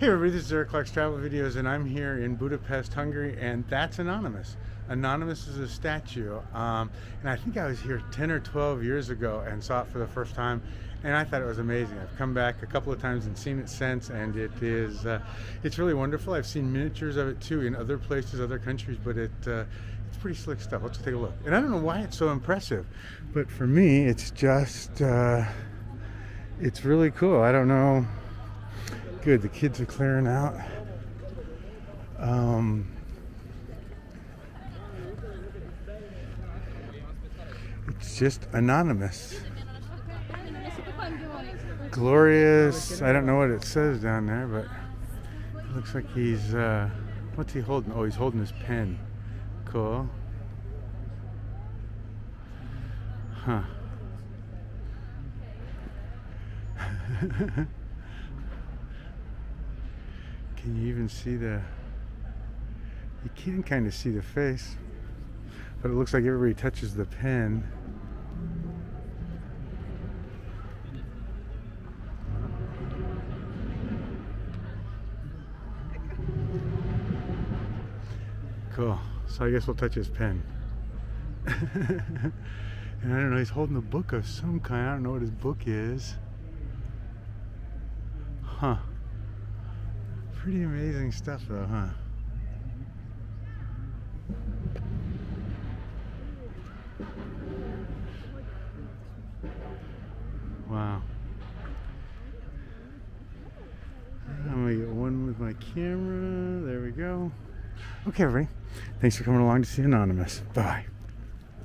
Hey everybody, this is Eric Clark's Travel Videos and I'm here in Budapest, Hungary and that's Anonymus. Anonymus is a statue um, and I think I was here 10 or 12 years ago and saw it for the first time and I thought it was amazing. I've come back a couple of times and seen it since and it is, uh, it's really wonderful. I've seen miniatures of it too in other places, other countries, but it, uh, it's pretty slick stuff. Let's take a look. And I don't know why it's so impressive, but for me it's just, uh, it's really cool. I don't know Good, the kids are clearing out. Um, it's just anonymous. Glorious. I don't know what it says down there, but it looks like he's. Uh, what's he holding? Oh, he's holding his pen. Cool. Huh. Can you even see the... You can kind of see the face. But it looks like everybody touches the pen. Cool. So I guess we'll touch his pen. and I don't know, he's holding a book of some kind. I don't know what his book is. Huh. Pretty amazing stuff though, huh? Wow. I'm gonna get one with my camera. There we go. Okay, everybody. Thanks for coming along to see Anonymus. Bye.